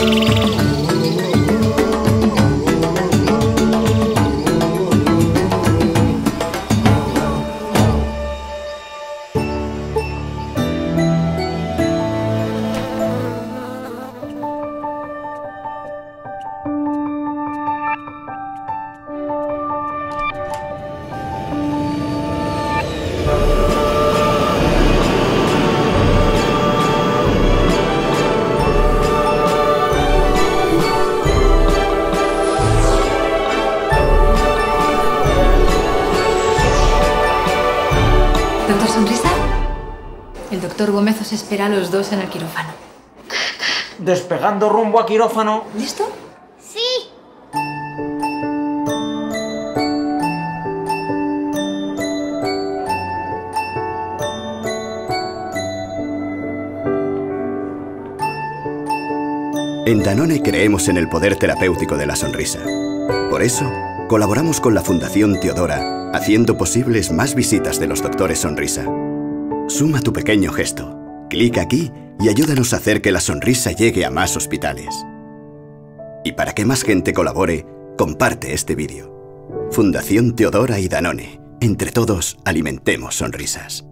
Música doctor Gómez os espera a los dos en el quirófano. Despegando rumbo a quirófano. ¿Listo? Sí. En Danone creemos en el poder terapéutico de la sonrisa. Por eso, colaboramos con la Fundación Teodora, haciendo posibles más visitas de los doctores Sonrisa. Suma tu pequeño gesto, clic aquí y ayúdanos a hacer que la sonrisa llegue a más hospitales. Y para que más gente colabore, comparte este vídeo. Fundación Teodora y Danone. Entre todos, alimentemos sonrisas.